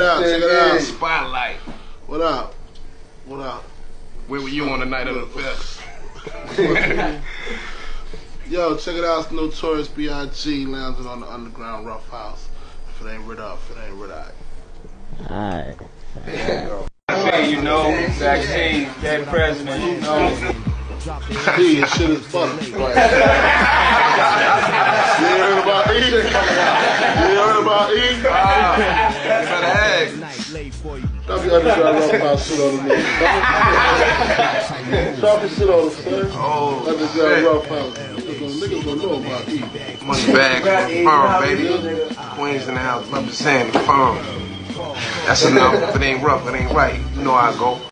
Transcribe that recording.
check it out, check it out. Spotlight. What up? What up? Where were you on the night of the fest? Yo, check it out. It's Notorious B.I.G. lounging on the underground rough house. If it ain't rid if it ain't rid eye. Alright. Vaccine, you know, vaccine, dead president, you know. P, your shit is butter. you heard about E? You heard about E? Uh, Drop your underground rough house shit on the nigga. Drop your shit on the son. Oh, Underground rough house. Niggas gonna, niggas gonna know about. Money bag, firm, baby. Queens in the house, representing the firm. That's enough. If it ain't rough, it ain't right. You know how I go.